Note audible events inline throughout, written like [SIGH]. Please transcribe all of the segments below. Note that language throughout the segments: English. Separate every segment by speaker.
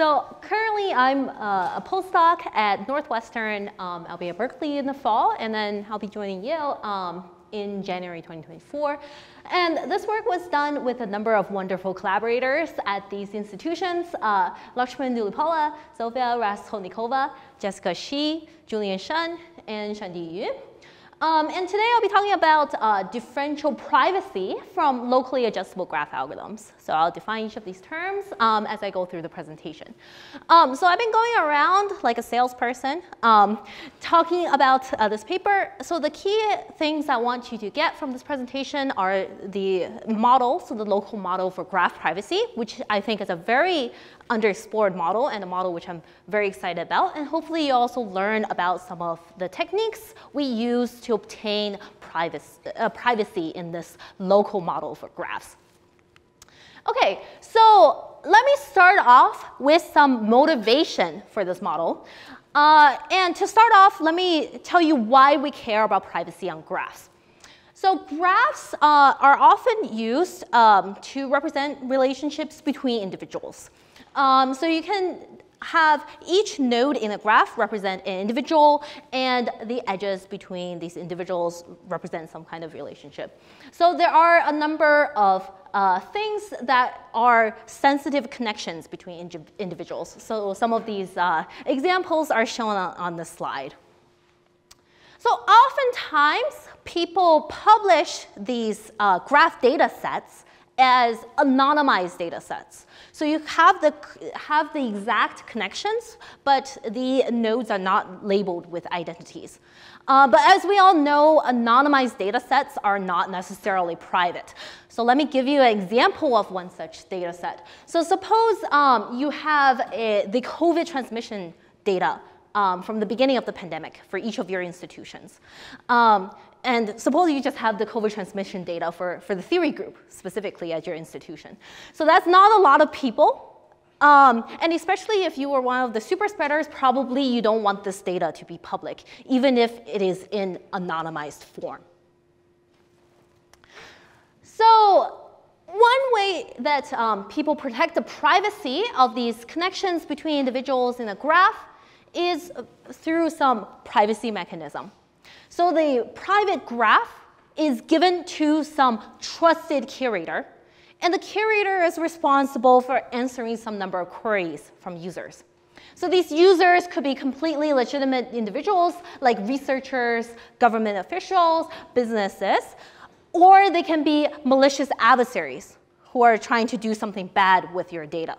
Speaker 1: so currently I'm uh, a postdoc at Northwestern. Um, I'll be at Berkeley in the fall, and then I'll be joining Yale um, in January 2024. And this work was done with a number of wonderful collaborators at these institutions, uh, Laxman Dhulipala, Sofya Raskhodnikova, Jessica Shi, Julian Shun, and Shangdi Yu. Um, and today I'll be talking about uh, differential privacy from locally adjustable graph algorithms. So I'll define each of these terms um, as I go through the presentation. Um, so I've been going around like a salesperson um, talking about uh, this paper. So the key things I want you to get from this presentation are the model, so the local model for graph privacy, which I think is a very underexplored model and a model which I'm very excited about. And hopefully you also learn about some of the techniques we use to obtain privacy, uh, privacy in this local model for graphs. Okay, so let me start off with some motivation for this model. Uh, and to start off, let me tell you why we care about privacy on graphs. So graphs uh, are often used um, to represent relationships between individuals. Um, so you can have each node in a graph represent an individual and the edges between these individuals represent some kind of relationship. So there are a number of uh, things that are sensitive connections between individuals. So some of these uh, examples are shown on, on the slide. So oftentimes people publish these uh, graph data sets as anonymized data sets. So you have the, have the exact connections, but the nodes are not labeled with identities. Uh, but as we all know, anonymized data sets are not necessarily private. So let me give you an example of one such data set. So suppose um, you have a, the COVID transmission data um, from the beginning of the pandemic for each of your institutions. Um, and suppose you just have the COVID transmission data for, for the theory group, specifically at your institution. So that's not a lot of people. Um, and especially if you were one of the super spreaders, probably you don't want this data to be public, even if it is in anonymized form. So one way that um, people protect the privacy of these connections between individuals in a graph is through some privacy mechanism. So the private graph is given to some trusted curator, and the curator is responsible for answering some number of queries from users. So these users could be completely legitimate individuals like researchers, government officials, businesses, or they can be malicious adversaries who are trying to do something bad with your data.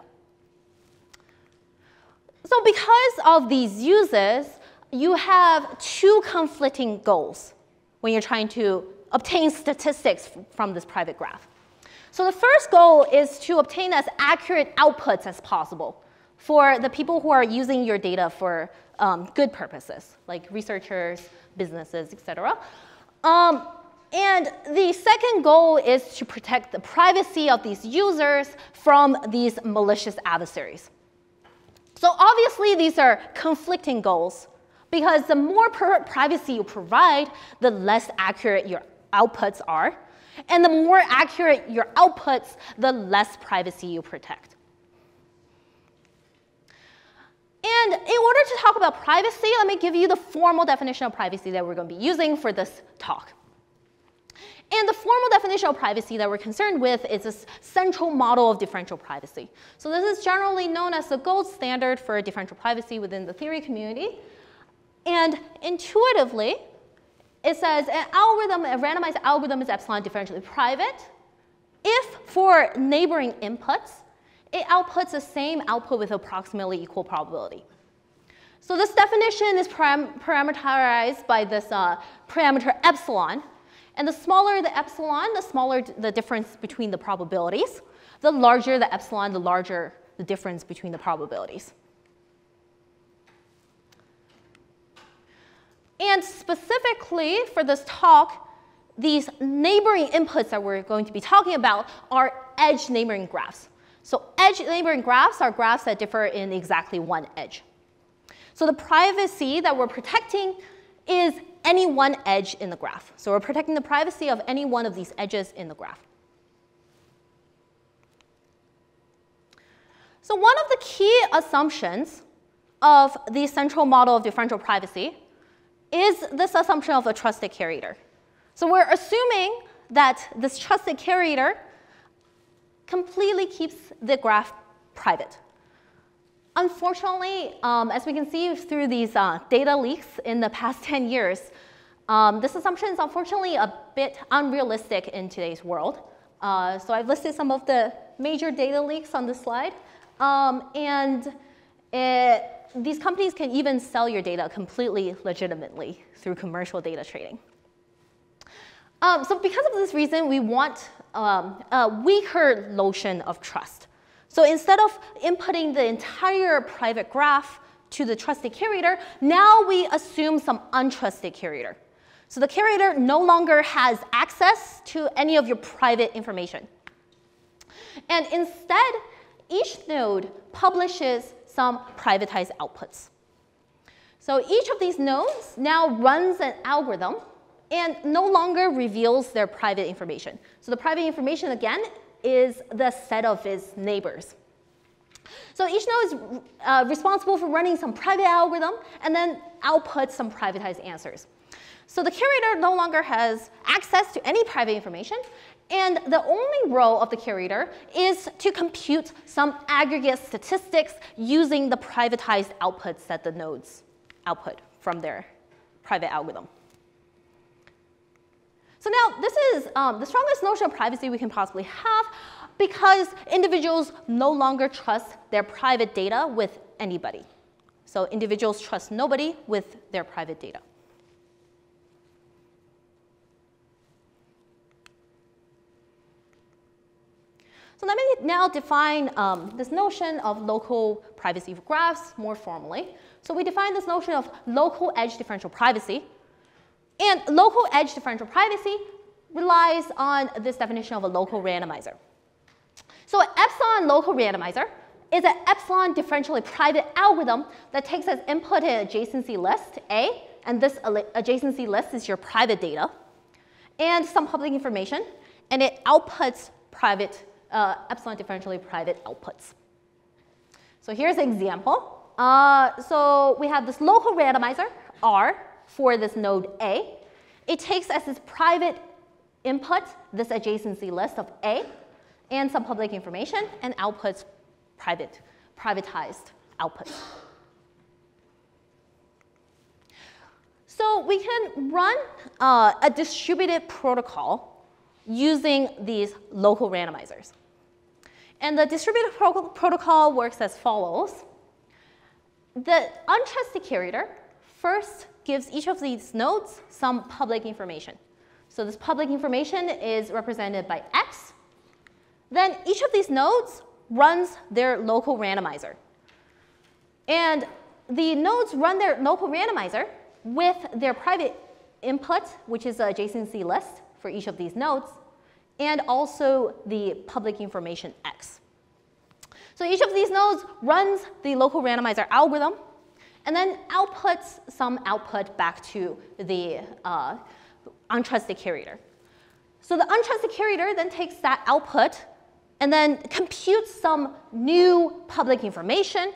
Speaker 1: So because of these users, you have two conflicting goals when you're trying to obtain statistics from this private graph. So the first goal is to obtain as accurate outputs as possible for the people who are using your data for um, good purposes, like researchers, businesses, etc. Um, and the second goal is to protect the privacy of these users from these malicious adversaries. So obviously these are conflicting goals, because the more privacy you provide, the less accurate your outputs are. And the more accurate your outputs, the less privacy you protect. And in order to talk about privacy, let me give you the formal definition of privacy that we're going to be using for this talk. And the formal definition of privacy that we're concerned with is this central model of differential privacy. So this is generally known as the gold standard for differential privacy within the theory community. And intuitively, it says an algorithm, a randomized algorithm is epsilon differentially private if for neighboring inputs, it outputs the same output with approximately equal probability. So this definition is param parameterized by this uh, parameter epsilon. And the smaller the epsilon, the smaller the difference between the probabilities. The larger the epsilon, the larger the difference between the probabilities. And specifically for this talk, these neighboring inputs that we're going to be talking about are edge neighboring graphs. So edge neighboring graphs are graphs that differ in exactly one edge. So the privacy that we're protecting is any one edge in the graph. So we're protecting the privacy of any one of these edges in the graph. So one of the key assumptions of the central model of differential privacy is this assumption of a trusted curator. So we're assuming that this trusted curator completely keeps the graph private. Unfortunately, um, as we can see through these uh, data leaks in the past [LAUGHS] 10 years, um, this assumption is unfortunately a bit unrealistic in today's world. Uh, so I've listed some of the major data leaks on this slide. Um, and it, these companies can even sell your data completely legitimately through commercial data trading. Um, so because of this reason, we want um, a weaker notion of trust. So instead of inputting the entire private graph to the trusted curator, now we assume some untrusted curator. So the curator no longer has access to any of your private information. And instead, each node publishes some privatized outputs. So each of these nodes now runs an algorithm and no longer reveals their private information. So the private information, again, is the set of its neighbors. So each node is uh, responsible for running some private algorithm and then outputs some privatized answers. So the curator no longer has access to any private information, and the only role of the curator is to compute some aggregate statistics using the privatized outputs that the nodes output from their private algorithm. So now this is um, the strongest notion of privacy we can possibly have because individuals no longer trust their private data with anybody. So individuals trust nobody with their private data. So let me now define um, this notion of local privacy graphs more formally. So we define this notion of local edge differential privacy and local edge differential privacy relies on this definition of a local randomizer. So an epsilon local randomizer is an epsilon differentially private algorithm that takes as input an adjacency list, A, and this adjacency list is your private data, and some public information, and it outputs private, uh, epsilon differentially private outputs. So here's an example. Uh, so we have this local randomizer, R, for this node A. It takes as its private input this adjacency list of A and some public information and outputs private, privatized outputs. So we can run uh, a distributed protocol using these local randomizers. And the distributed pro protocol works as follows. The untrusted curator first gives each of these nodes some public information. So this public information is represented by X. Then each of these nodes runs their local randomizer. And the nodes run their local randomizer with their private input, which is a adjacency list for each of these nodes, and also the public information X. So each of these nodes runs the local randomizer algorithm and then outputs some output back to the uh, untrusted curator. So the untrusted curator then takes that output and then computes some new public information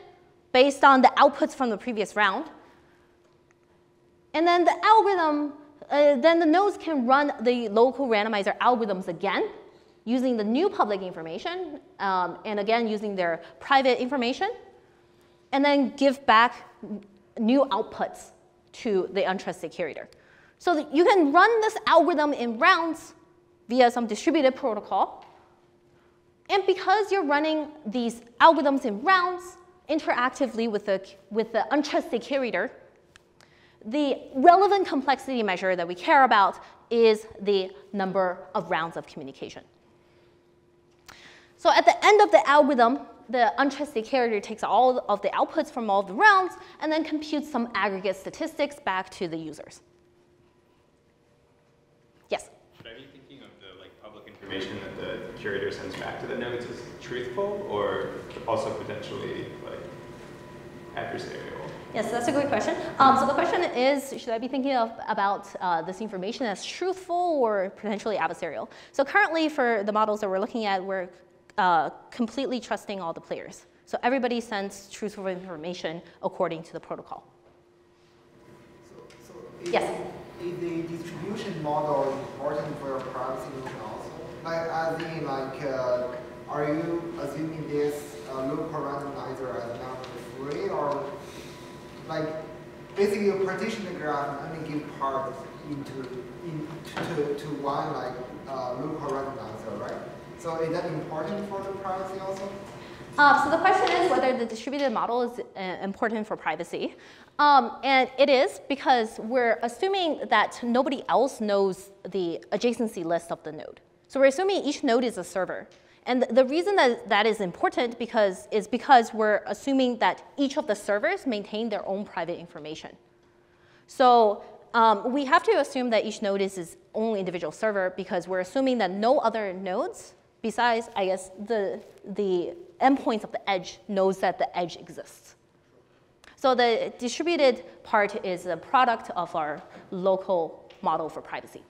Speaker 1: based on the outputs from the previous round. And then the algorithm, uh, then the nodes can run the local randomizer algorithms again using the new public information um, and again using their private information and then give back new outputs to the untrusted curator. So you can run this algorithm in rounds via some distributed protocol. And because you're running these algorithms in rounds interactively with the, with the untrusted curator, the relevant complexity measure that we care about is the number of rounds of communication. So at the end of the algorithm, the untrusted curator takes all of the outputs from all the rounds and then computes some aggregate statistics back to the users. Yes?
Speaker 2: Should I be thinking of the like public information that the curator sends back to the nodes as truthful or also potentially like adversarial?
Speaker 1: Yes, that's a good question. Um, so the question is, should I be thinking of, about uh, this information as truthful or potentially adversarial? So currently for the models that we're looking at, we're uh, completely trusting all the players. So everybody sends truthful information according to the protocol.
Speaker 3: So, so is,
Speaker 1: Yes.
Speaker 3: is the distribution model important for your privacy? Like, as in, like, uh, are you assuming this uh, local randomizer as not free, or like, basically you partition the graph and give parts into in, to, to one like uh, local randomizer, right? So is that important for the privacy also?
Speaker 1: Um, so the question is whether the distributed model is uh, important for privacy. Um, and it is because we're assuming that nobody else knows the adjacency list of the node. So we're assuming each node is a server. And the reason that that is important because is because we're assuming that each of the servers maintain their own private information. So um, we have to assume that each node is its own individual server because we're assuming that no other nodes besides, I guess, the, the endpoints of the edge knows that the edge exists. So the distributed part is a product of our local model for privacy.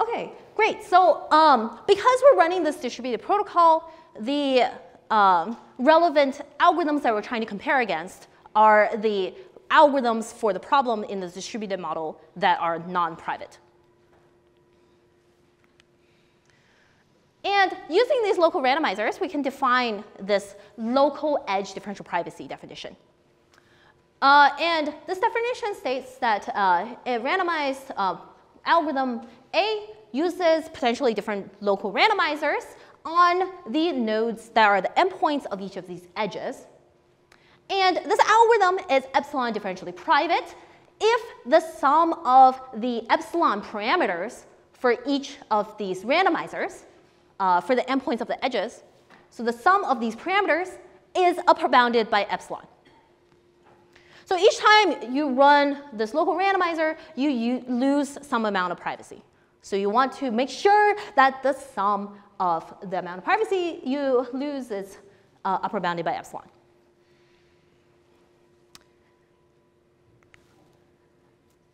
Speaker 1: Okay, great. So um, because we're running this distributed protocol, the um, relevant algorithms that we're trying to compare against are the algorithms for the problem in the distributed model that are non-private. And using these local randomizers, we can define this local edge differential privacy definition. Uh, and this definition states that uh, a randomized uh, algorithm A uses potentially different local randomizers on the nodes that are the endpoints of each of these edges. And this algorithm is epsilon differentially private if the sum of the epsilon parameters for each of these randomizers uh, for the endpoints of the edges, so the sum of these parameters is upper bounded by epsilon. So each time you run this local randomizer, you, you lose some amount of privacy. So you want to make sure that the sum of the amount of privacy you lose is uh, upper bounded by epsilon.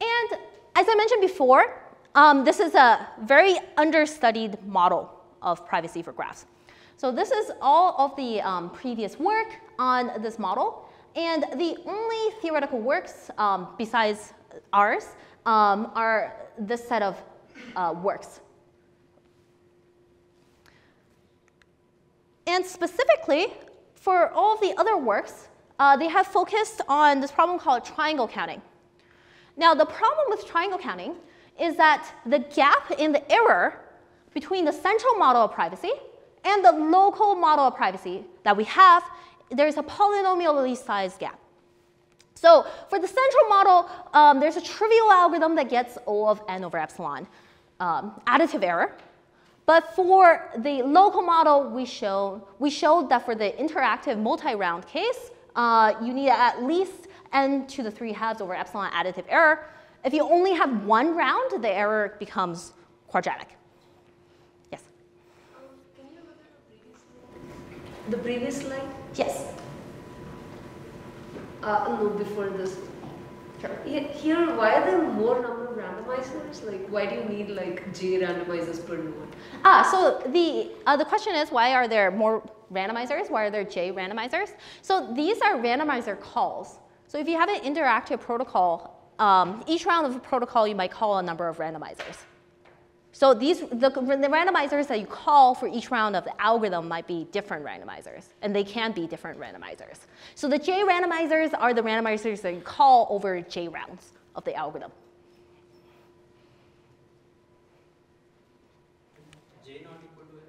Speaker 1: And as I mentioned before, um, this is a very understudied model of privacy for graphs. So this is all of the um, previous work on this model. And the only theoretical works um, besides ours um, are this set of uh, works. And specifically, for all the other works, uh, they have focused on this problem called triangle counting. Now, the problem with triangle counting is that the gap in the error between the central model of privacy and the local model of privacy that we have, there's a polynomially sized gap. So for the central model, um, there's a trivial algorithm that gets O of n over epsilon, um, additive error. But for the local model, we, show, we showed that for the interactive multi-round case, uh, you need at least n to the 3 halves over epsilon additive error. If you only have one round, the error becomes quadratic. Yes?
Speaker 4: Um, the previous slide? The previous slide?
Speaker 1: Yes.
Speaker 4: Uh, no, before this.
Speaker 1: Sure.
Speaker 4: Here, why are there more number of randomizers? Like, why do you need like J randomizers per node?
Speaker 1: Ah, so the, uh, the question is why are there more randomizers? Why are there J randomizers? So these are randomizer calls. So if you have an interactive protocol, um, each round of a protocol you might call a number of randomizers. So these, the, the randomizers that you call for each round of the algorithm might be different randomizers, and they can be different randomizers. So the J randomizers are the randomizers that you call over J rounds of the algorithm.
Speaker 5: J not equal to L?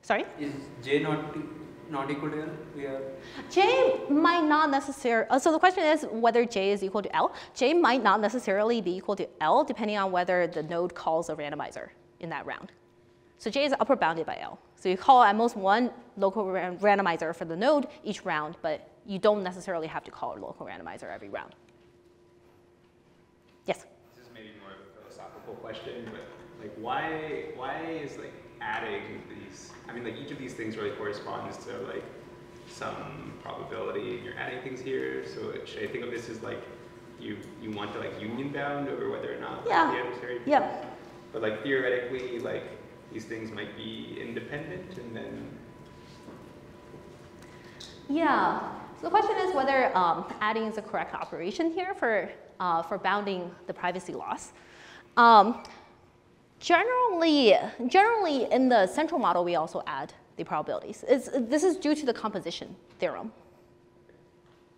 Speaker 1: Sorry?
Speaker 5: Is J not, not equal to L? We are,
Speaker 1: J might not necessarily, uh, so the question is whether J is equal to L. J might not necessarily be equal to L depending on whether the node calls a randomizer in that round. So J is upper bounded by L. So you call at most one local ran- randomizer for the node each round, but you don't necessarily have to call a local randomizer every round. Yes?
Speaker 2: This is maybe more of a philosophical question, but like why why is like adding these I mean like each of these things really corresponds to like some probability and you're adding things here. So should I think of this as like you you want to like union bound over whether or not
Speaker 1: Yeah.
Speaker 2: the adversary
Speaker 1: Yep.
Speaker 2: but like theoretically like these things might be independent and then
Speaker 1: Yeah. So the question is whether um, adding is a correct operation here for, uh, for bounding the privacy loss. Um, generally, generally, in the central model, we also add the probabilities. It's, this is due to the composition theorem.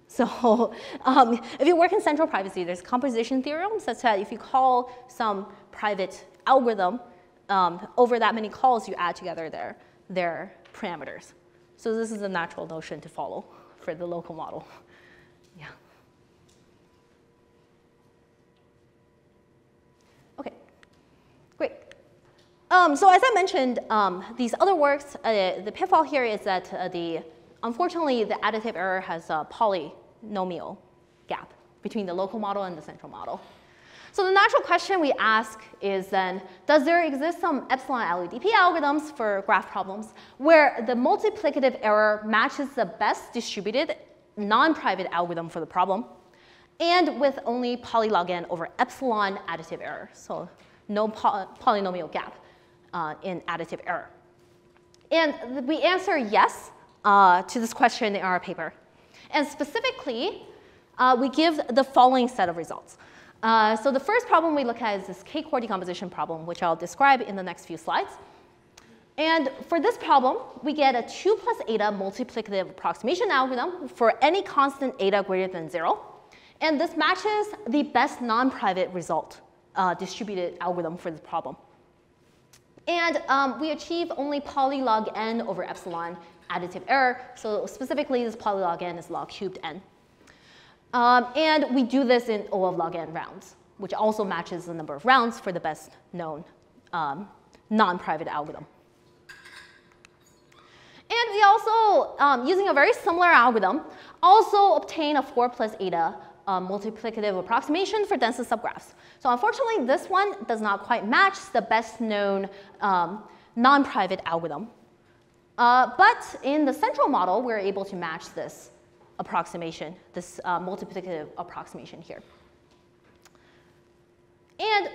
Speaker 1: So [LAUGHS] um, if you work in central privacy, there's composition theorem such that if you call some private algorithm um, over that many calls, you add together their, their parameters. So this is a natural notion to follow for the local model. [LAUGHS] Yeah. Um, so as I mentioned, um, these other works, uh, the pitfall here is that uh, the, unfortunately, the additive error has a polynomial gap between the local model and the central model. So the natural question we ask is then, does there exist some epsilon LEDP algorithms for graph problems where the multiplicative error matches the best distributed non-private algorithm for the problem and with only polylog n over epsilon additive error, so no poly polynomial gap uh, in additive error. And we answer yes uh, to this question in our paper. And specifically, uh, we give the following set of results. Uh, so the first problem we look at is this k-core decomposition problem, which I'll describe in the next few slides. And for this problem, we get a 2 plus eta multiplicative approximation algorithm for any constant eta greater than 0. And this matches the best non-private result uh, distributed algorithm for this problem. And um, we achieve only polylog n over epsilon additive error. So specifically, this polylog n is log cubed n. Um, and we do this in O of log n rounds, which also matches the number of rounds for the best known um, non-private algorithm. And we also, um, using a very similar algorithm, also obtain a 4 plus eta multiplicative approximation for densest subgraphs. So unfortunately, this one does not quite match the best known um, non-private algorithm. Uh, but in the central model, we're able to match this approximation, this uh, multiplicative approximation here. And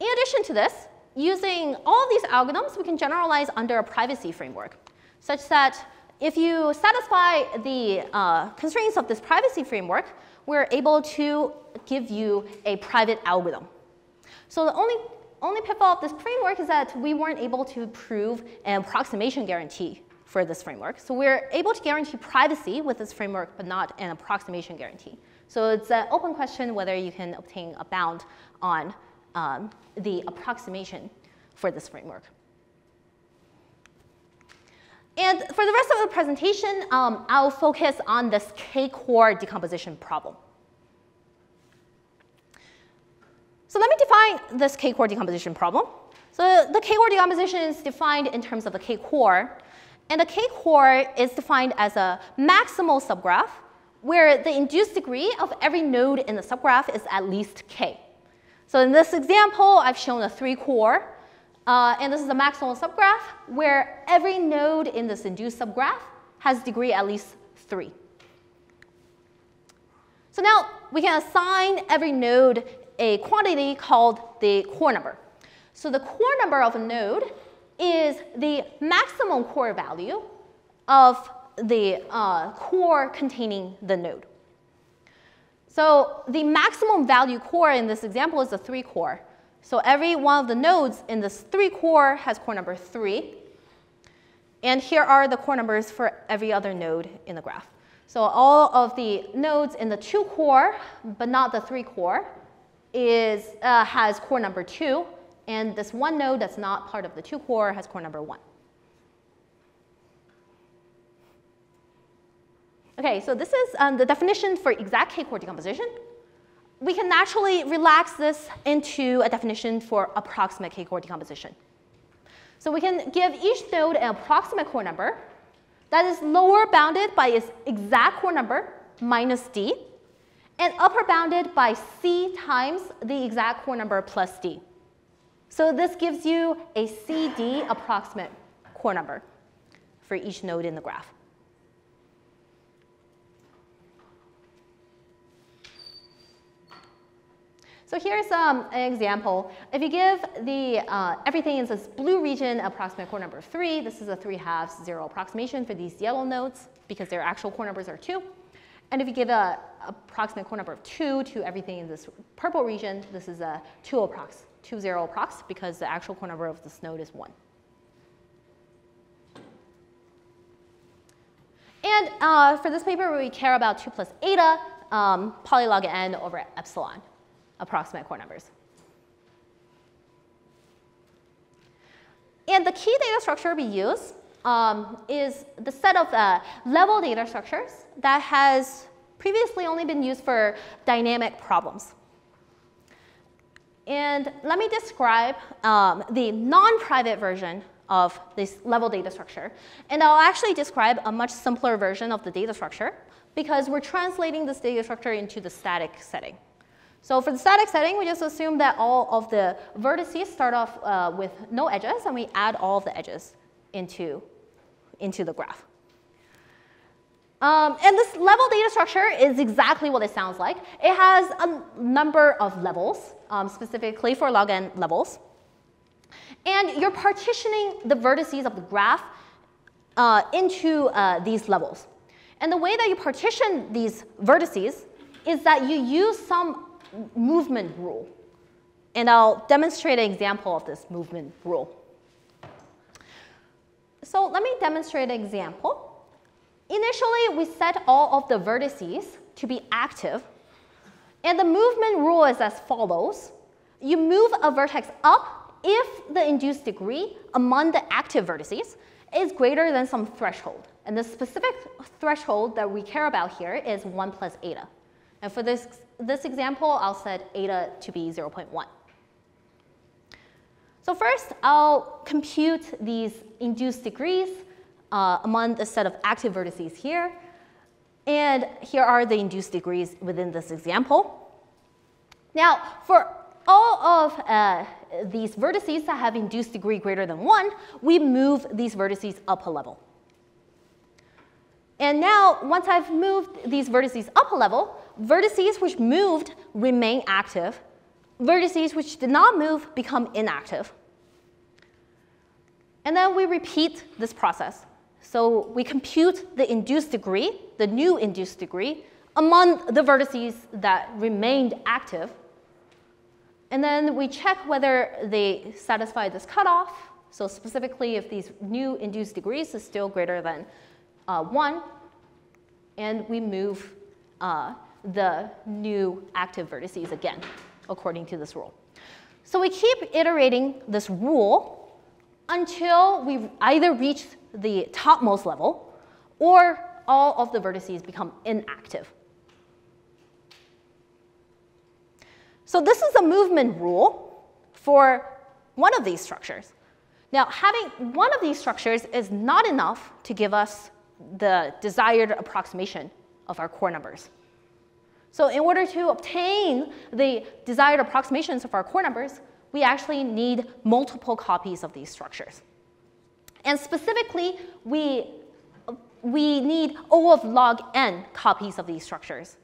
Speaker 1: in addition to this, using all these algorithms, we can generalize under a privacy framework, such that if you satisfy the uh, constraints of this privacy framework, we're able to give you a private algorithm. So the only, only pitfall of this framework is that we weren't able to prove an approximation guarantee for this framework. So we're able to guarantee privacy with this framework, but not an approximation guarantee. So it's an open question whether you can obtain a bound on um, the approximation for this framework. And for the rest of the presentation, um, I'll focus on this K-core decomposition problem. So let me define this K-core decomposition problem. So the K-core decomposition is defined in terms of a K-core and the K-core is defined as a maximal subgraph where the induced degree of every node in the subgraph is at least k. So in this example, I've shown a three core, uh, and this is a maximal subgraph where every node in this induced subgraph has degree at least three. So now we can assign every node a quantity called the core number. So the core number of a node is the maximum core value of the uh, core containing the node. So the maximum value core in this example is a 3 core. So every one of the nodes in this 3 core has core number 3. And here are the core numbers for every other node in the graph. So all of the nodes in the 2 core, but not the 3 core, is, uh, has core number 2. And this one node that's not part of the two core has core number one. Okay, so this is um, the definition for exact K-core decomposition. We can naturally relax this into a definition for approximate K-core decomposition. So we can give each node an approximate core number that is lower bounded by its exact core number minus d, and upper bounded by c times the exact core number plus d. So this gives you a CD approximate core number for each node in the graph. So here's um, an example. If you give the uh, everything in this blue region approximate core number three, this is a three halves zero approximation for these yellow nodes because their actual core numbers are two. And if you give a approximate core number of two to everything in this purple region, this is a two approx, two zero approx because the actual core number of this node is one. And uh, for this paper, we care about 2 plus eta, um, polylog n over epsilon, approximate core numbers. And the key data structure we use um, is the set of uh, level data structures that has previously only been used for dynamic problems. And let me describe um, the non-private version of this level data structure. And I'll actually describe a much simpler version of the data structure because we're translating this data structure into the static setting. So for the static setting, we just assume that all of the vertices start off uh, with no edges, and we add all of the edges into, into the graph. Um, and this level data structure is exactly what it sounds like. It has a number of levels, um, specifically for log n levels. And you're partitioning the vertices of the graph uh, into uh, these levels. And the way that you partition these vertices is that you use some movement rule. And I'll demonstrate an example of this movement rule. So let me demonstrate an example. Initially, we set all of the vertices to be active. And the movement rule is as follows. You move a vertex up if the induced degree among the active vertices is greater than some threshold. And the specific threshold that we care about here is 1 plus eta. And for this, this example, I'll set eta to be 0.1. So first, I'll compute these induced degrees uh, among the set of active vertices here. And here are the induced degrees within this example. Now, for all of uh, these vertices that have induced degree greater than 1, we move these vertices up a level. And now, once I've moved these vertices up a level, vertices which moved remain active. Vertices which did not move become inactive. And then we repeat this process. So we compute the induced degree, the new induced degree, among the vertices that remained active and then we check whether they satisfy this cutoff. So specifically, if these new induced degrees is still greater than uh, 1, and we move uh, the new active vertices again, according to this rule. So we keep iterating this rule until we either reach the topmost level or all of the vertices become inactive. So this is a movement rule for one of these structures. Now, having one of these structures is not enough to give us the desired approximation of our core numbers. So in order to obtain the desired approximations of our core numbers, we actually need multiple copies of these structures. And specifically, we, we need O of log n copies of these structures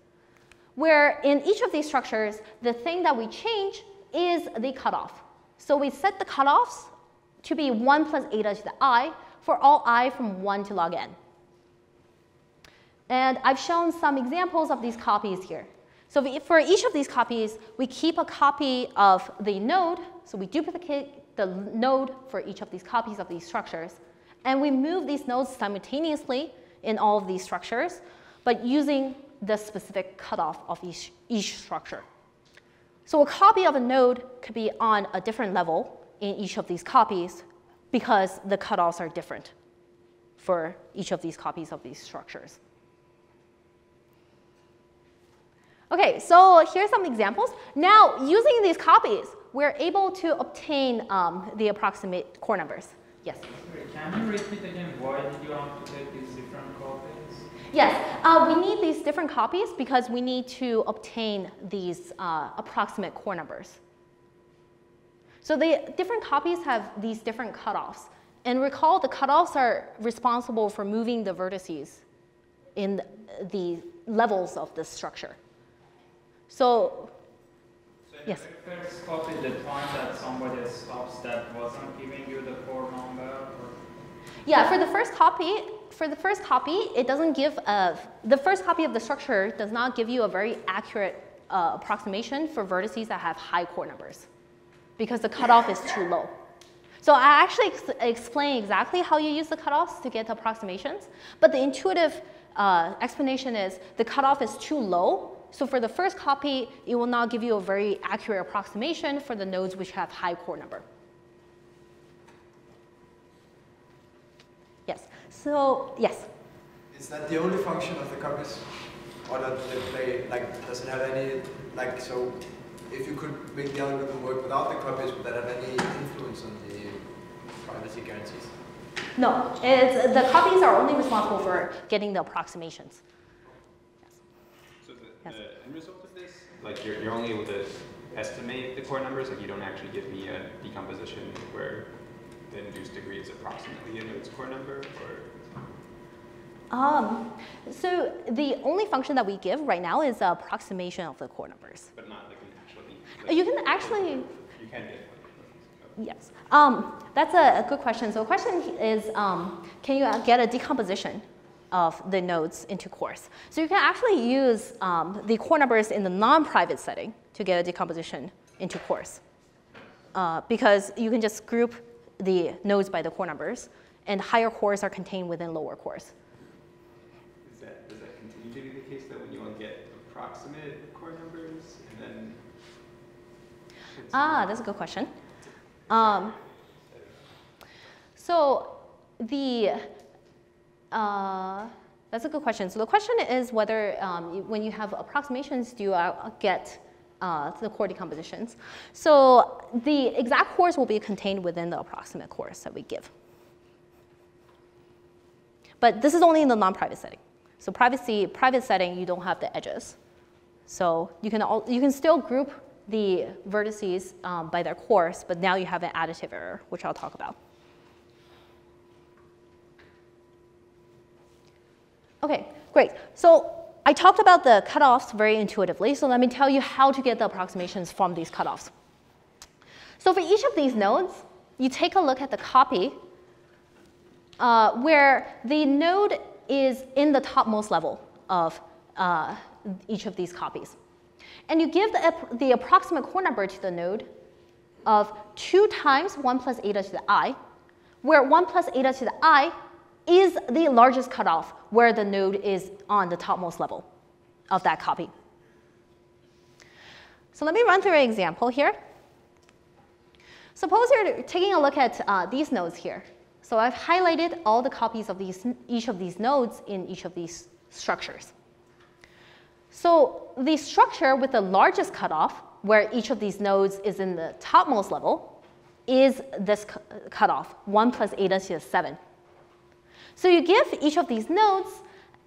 Speaker 1: where in each of these structures, the thing that we change is the cutoff. So we set the cutoffs to be 1 plus eta to the i for all i from 1 to log n. And I've shown some examples of these copies here. So we, for each of these copies, we keep a copy of the node. So we duplicate the node for each of these copies of these structures. And we move these nodes simultaneously in all of these structures, but using the specific cutoff of each, each structure. So a copy of a node could be on a different level in each of these copies because the cutoffs are different for each of these copies of these structures. Okay, so here's some examples. Now, using these copies, we're able to obtain um, the approximate core numbers. Yes?
Speaker 6: Can you repeat again why did you want to take these different copies?
Speaker 1: Yes, uh, we need these different copies because we need to obtain these uh, approximate core numbers. So the different copies have these different cutoffs. And recall the cutoffs are responsible for moving the vertices in the levels of this structure. So,
Speaker 6: So The
Speaker 1: Yes.
Speaker 6: very first copy, the time that somebody stops that wasn't giving you the core number or
Speaker 1: Yeah, for the first copy, for the first copy, it doesn't give a, the first copy of the structure does not give you a very accurate uh, approximation for vertices that have high core numbers because the cutoff is too low. So I actually ex explain exactly how you use the cutoffs to get the approximations, but the intuitive uh, explanation is the cutoff is too low. So for the first copy, it will not give you a very accurate approximation for the nodes which have high core number. Yes. So yes.
Speaker 7: Is that the only function of the copies? Or does it play, like, does it have any, like, so if you could make the algorithm work without the copies, would that have any influence on the privacy guarantees?
Speaker 1: No, it's, the copies are only responsible for getting the approximations. Yes.
Speaker 2: the end result of this, like you're, you're only able to estimate the core numbers, like you don't actually give me a decomposition where the induced degree is approximately a node's core number, or
Speaker 1: Um, so the only function that we give right now is approximation of the core numbers.
Speaker 2: but not like an actual. Like-
Speaker 1: You can actually,
Speaker 2: You can get.
Speaker 1: yes. Um, that's a, a good question. So the question is, um, can you get a decomposition of the nodes into cores? So you can actually use um, the core numbers in the non-private setting to get a decomposition into cores. Uh, because you can just group the nodes by the core numbers, and higher cores are contained within lower cores.
Speaker 2: Is that, does that continue to be the case that when you want to get approximate core numbers, and then?
Speaker 1: Ah, that's a good question. Um, so the uh, that's a good question. So the question is whether um, when you have approximations, do you uh, get uh, the core decompositions? So the exact cores will be contained within the approximate cores that we give. But this is only in the non-private setting. So privacy, private setting, you don't have the edges. So you can, al- you can still group the vertices um, by their cores, but now you have an additive error, which I'll talk about. Okay, great. So I talked about the cutoffs very intuitively, so let me tell you how to get the approximations from these cutoffs. So for each of these nodes, you take a look at the copy uh, where the node is in the topmost level of uh, each of these copies. And you give the, the approximate core number to the node of 2 times 1 plus eta to the i, where 1 plus eta to the i is the largest cutoff where the node is on the topmost level of that copy. So let me run through an example here. Suppose you're taking a look at uh, these nodes here. So I've highlighted all the copies of these, each of these nodes in each of these structures. So the structure with the largest cutoff, where each of these nodes is in the topmost level, is this cutoff, 1 plus eta to the 7. So you give each of these nodes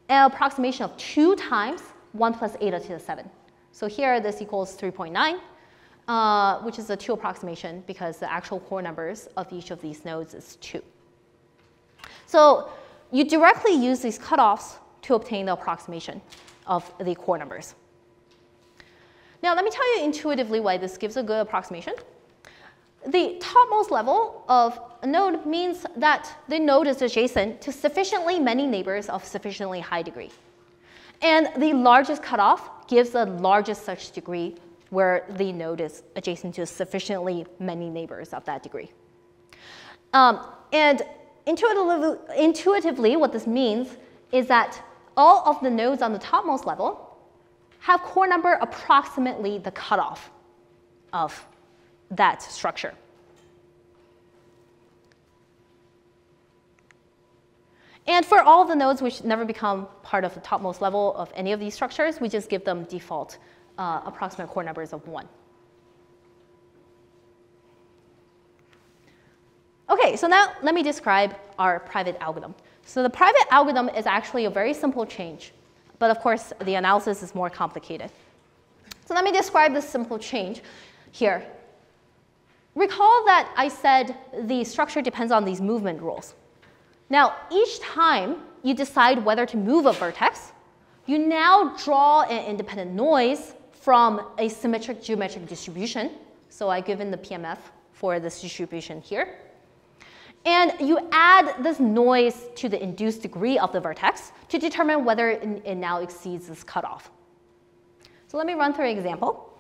Speaker 1: an approximation of 2 times 1 plus eta to the 7. So here this equals 3.9, uh, which is a 2 approximation because the actual core numbers of each of these nodes is 2. So you directly use these cutoffs to obtain the approximation of the core numbers. Now let me tell you intuitively why this gives a good approximation. The topmost level of a node means that the node is adjacent to sufficiently many neighbors of sufficiently high degree. And the largest cutoff gives the largest such degree where the node is adjacent to sufficiently many neighbors of that degree. Um, and intuitively, intuitively, what this means is that all of the nodes on the topmost level have core number approximately the cutoff of that structure. And for all the nodes which never become part of the topmost level of any of these structures, we just give them default uh, approximate core numbers of 1. Okay, so now let me describe our private algorithm. So the private algorithm is actually a very simple change, but of course the analysis is more complicated. So let me describe this simple change here. Recall that I said the structure depends on these movement rules. Now, each time you decide whether to move a vertex, you now draw an independent noise from a symmetric geometric distribution. So I given the PMF for this distribution here. And you add this noise to the induced degree of the vertex to determine whether it, it now exceeds this cutoff. So let me run through an example.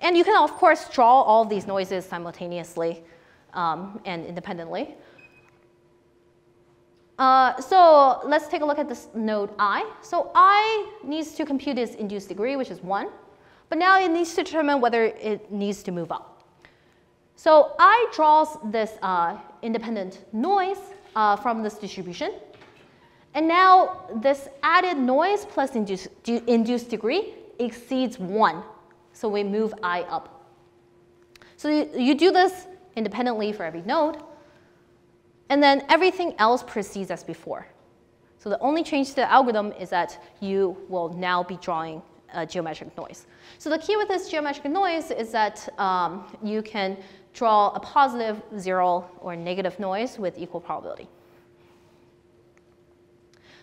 Speaker 1: And you can, of course, draw all these noises simultaneously um, and independently. Uh, so let's take a look at this node i. So i needs to compute its induced degree, which is 1. But now it needs to determine whether it needs to move up. So I draws this uh, independent noise uh, from this distribution. And now this added noise plus induced, induced degree exceeds 1. So we move i up. So you, you do this independently for every node. And then everything else proceeds as before. So the only change to the algorithm is that you will now be drawing a geometric noise. So the key with this geometric noise is that um, you can draw a positive, zero, or negative noise with equal probability.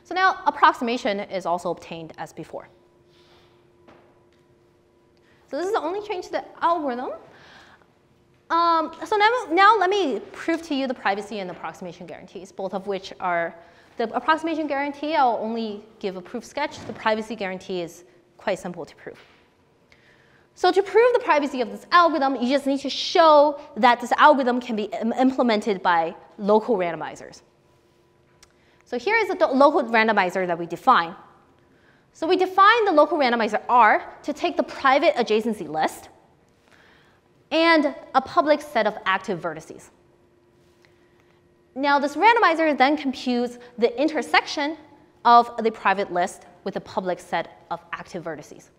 Speaker 1: So now approximation is also obtained as before. So this is the only change to the algorithm. Um, so now, now let me prove to you the privacy and approximation guarantees, both of which are, the approximation guarantee, I'll only give a proof sketch. The privacy guarantee is quite simple to prove. So to prove the privacy of this algorithm, you just need to show that this algorithm can be implemented by local randomizers. So here is the local randomizer that we define. So we define the local randomizer R to take the private adjacency list and a public set of active vertices. Now this randomizer then computes the intersection of the private list with a public set of active vertices.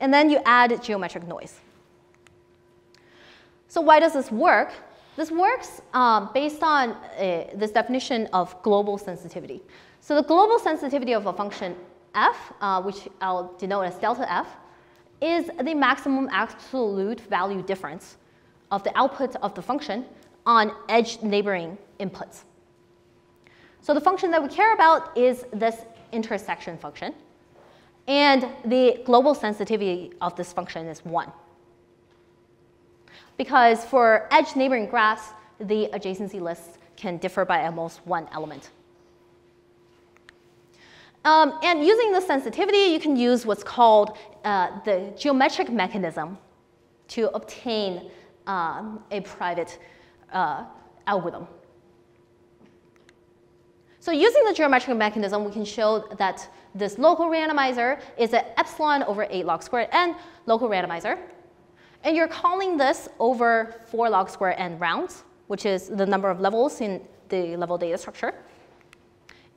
Speaker 1: And then you add geometric noise. So why does this work? This works um, based on uh, this definition of global sensitivity. So the global sensitivity of a function f, uh, which I'll denote as delta f, is the maximum absolute value difference of the output of the function on edge neighboring inputs. So the function that we care about is this intersection function. And the global sensitivity of this function is 1. Because for edge neighboring graphs, the adjacency lists can differ by at most one element. Um, and using the sensitivity, you can use what's called uh, the geometric mechanism to obtain um, a private uh, algorithm. So using the geometric mechanism, we can show that this local randomizer is an epsilon over 8 log squared n local randomizer. And you're calling this over 4 log square n rounds, which is the number of levels in the level data structure.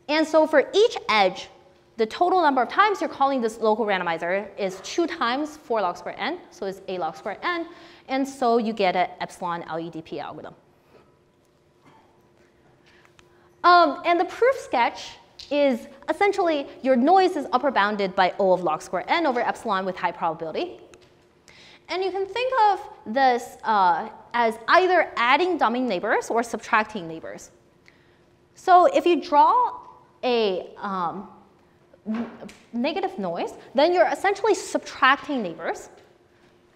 Speaker 1: And so for each edge, the total number of times you're calling this local randomizer is 2 times 4 log square n, so it's 8 log square n, and so you get an epsilon LEDP algorithm. Um, and the proof sketch is essentially your noise is upper bounded by O of log square n over epsilon with high probability. And you can think of this uh, as either adding dummy neighbors or subtracting neighbors. So if you draw a um, negative noise, then you're essentially subtracting neighbors,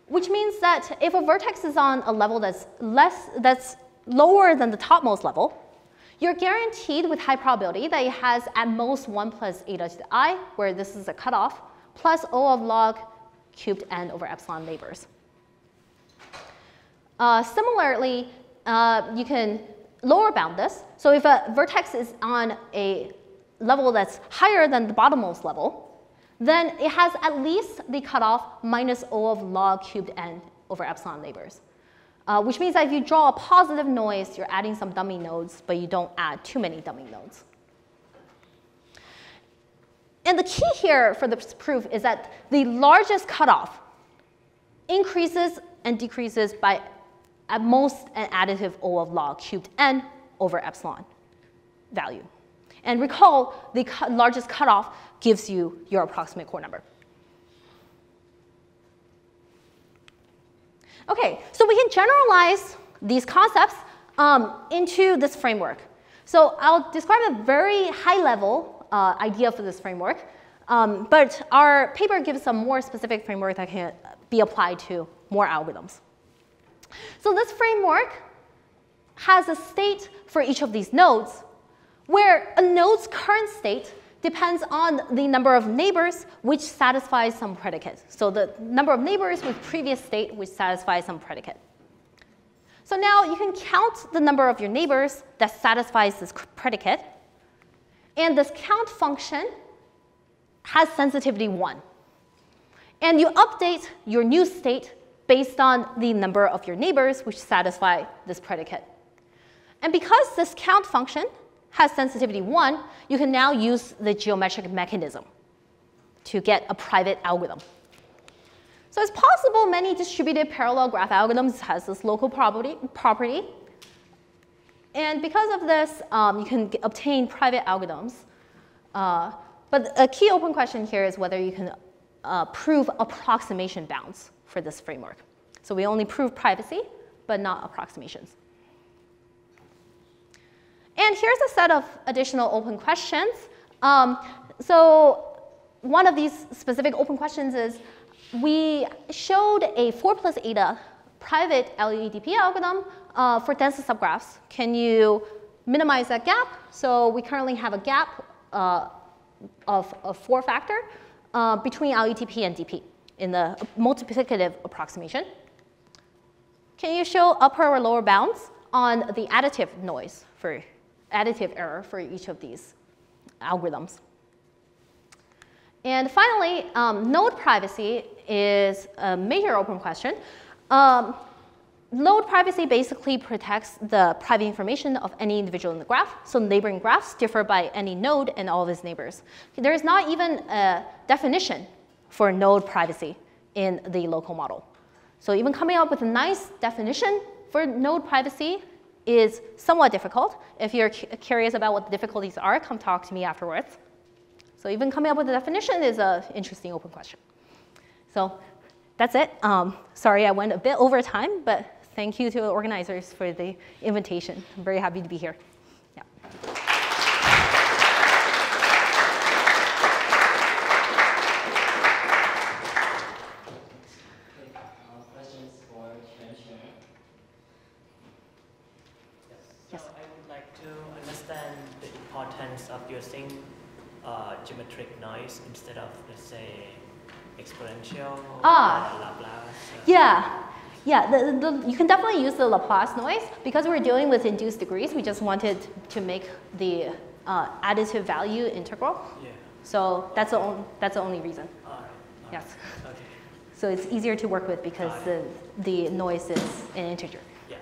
Speaker 1: which means that if a vertex is on a level that's less, that's lower than the topmost level, you're guaranteed with high probability that it has at most 1 plus eta to the i, where this is a cutoff, plus O of log cubed n over epsilon neighbors. Uh, similarly, uh, you can lower bound this. So if a vertex is on a level that's higher than the bottommost level, then it has at least the cutoff minus O of log cubed n over epsilon neighbors. Uh, which means that if you draw a positive noise, you're adding some dummy nodes, but you don't add too many dummy nodes. And the key here for this proof is that the largest cutoff increases and decreases by at most an additive O of log cubed n over epsilon value. And recall, the largest cutoff gives you your approximate core number. Okay, so we can generalize these concepts um, into this framework. So I'll describe a very high level uh, idea for this framework. Um, but our paper gives a more specific framework that can be applied to more algorithms. So this framework has a state for each of these nodes where a node's current state depends on the number of neighbors which satisfies some predicate. So the number of neighbors with previous state which satisfies some predicate. So now you can count the number of your neighbors that satisfies this predicate. And this count function has sensitivity 1. And you update your new state based on the number of your neighbors which satisfy this predicate. And because this count function has sensitivity 1, you can now use the geometric mechanism to get a private algorithm. So it's possible many distributed parallel graph algorithms has this local property. property. And because of this, um, you can obtain private algorithms. Uh, but a key open question here is whether you can uh, prove approximation bounds for this framework. So we only prove privacy, but not approximations. And here's a set of additional open questions. Um, so one of these specific open questions is, we showed a 4 plus eta private LUEDP algorithm uh, for dense subgraphs. Can you minimize that gap? So we currently have a gap uh, of a four factor uh, between LUEDP and DP in the multiplicative approximation. Can you show upper or lower bounds on the additive noise for additive error for each of these algorithms? And finally, um, node privacy is a major open question. Um, node privacy basically protects the private information of any individual in the graph. So neighboring graphs differ by any node and all of its neighbors. There is not even a definition for node privacy in the local model. So even coming up with a nice definition for node privacy is somewhat difficult. If you're curious about what the difficulties are, come talk to me afterwards. So even coming up with a definition is an interesting open question. So that's it. Um, sorry I went a bit over time, but thank you to the organizers for the invitation. I'm very happy to be here. Yeah.
Speaker 8: questions for Shen
Speaker 1: Yes.
Speaker 8: So I would like to understand the importance of using uh, geometric noise instead of, let's say, exponential
Speaker 1: Ah.
Speaker 8: or Laplace. uh,
Speaker 1: Yeah, yeah. The, the, you can definitely use the Laplace noise because we're dealing with induced degrees. We just wanted to make the uh, additive value integral.
Speaker 8: Yeah.
Speaker 1: So that's the, on, that's the only reason.
Speaker 8: All right. all
Speaker 1: Yes.
Speaker 8: right. Okay.
Speaker 1: So it's easier to work with because the, the noise is an integer.
Speaker 8: Yeah.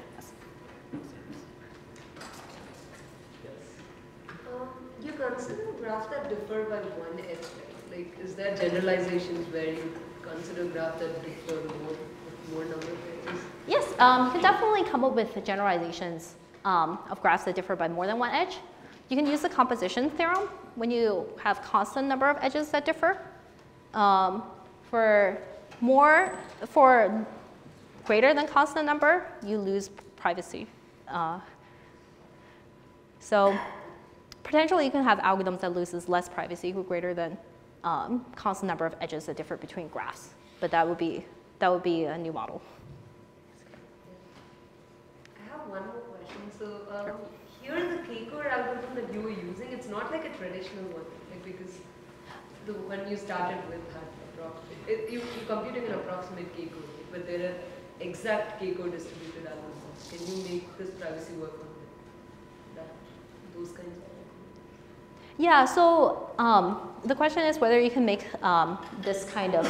Speaker 4: Um, you consider graphs that differ by one edge, right? Like, is there generalizations where you consider graphs that differ more, more number of edges?
Speaker 1: Yes, um, you can definitely come up with generalizations um, of graphs that differ by more than one edge. You can use the composition theorem when you have constant number of edges that differ. Um, for more, for greater than constant number, you lose privacy. Uh, so potentially you can have algorithms that loses less privacy greater than um, constant number of edges that differ between graphs. But that would be, that would be a new model.
Speaker 4: One more question. So, um, here the K-core algorithm that you were using, it's not like a traditional one, like because the one you started with had approximate, you, you're computing an approximate K-core, but there are exact K-core distributed algorithms. Can you make this privacy work on that, those kinds of?
Speaker 1: Yeah, so um, the question is whether you can make um, this kind of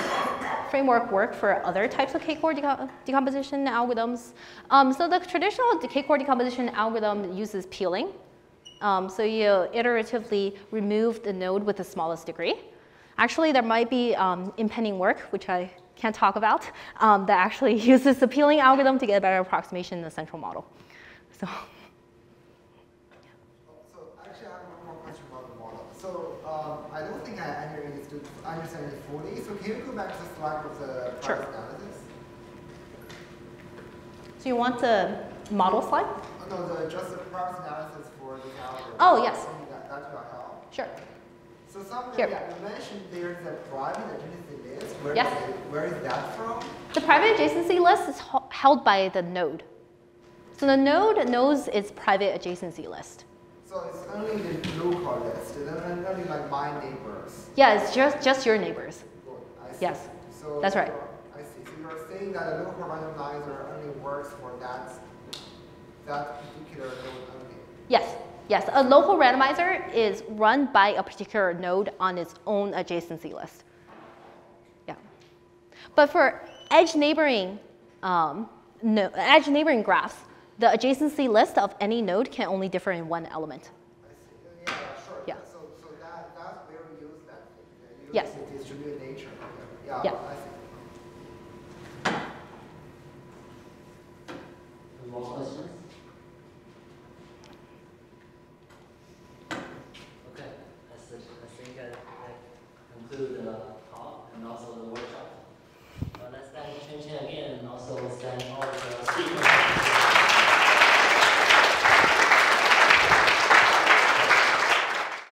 Speaker 1: framework work for other types of K-core deco decomposition algorithms. Um, so the traditional K-core decomposition algorithm uses peeling. Um, so you iteratively remove the node with the smallest degree. Actually, there might be um, impending work, which I can't talk about, um, that actually [LAUGHS] uses the peeling algorithm to get a better approximation in the central model. So.
Speaker 3: So actually, I have one more question about the model. So um, I don't think I understood, understand it fully. So can you go back to the slide of the
Speaker 1: Sure.
Speaker 3: price analysis?
Speaker 1: So you want the model slide?
Speaker 3: Oh, no, the, just the price analysis for the algorithm.
Speaker 1: Oh, yes.
Speaker 3: I think That, that will help.
Speaker 1: Sure.
Speaker 3: So something,
Speaker 1: Here.
Speaker 3: yeah, you mentioned there's a private adjacency list. Where
Speaker 1: Yes.
Speaker 3: is it- where is that from?
Speaker 1: The private adjacency list is held by the node. So the node knows its private adjacency list.
Speaker 3: So it's only the local list, and then only like my neighbors.
Speaker 1: Yeah, it's just, just your neighbors.
Speaker 3: Good, I see.
Speaker 1: Yes,
Speaker 3: So
Speaker 1: that's right.
Speaker 3: I see. So you're saying that a local randomizer only works for that, that particular node only.
Speaker 1: Yes, yes. A local randomizer is run by a particular node on its own adjacency list. Yeah. But for edge neighboring, um, no, edge neighboring graphs, the adjacency list of any node can only differ in one element.
Speaker 3: Yes. It's distributed nature.
Speaker 1: Yeah.
Speaker 3: yeah. I think. Okay, I,
Speaker 1: think
Speaker 3: I, I
Speaker 9: conclude. Uh,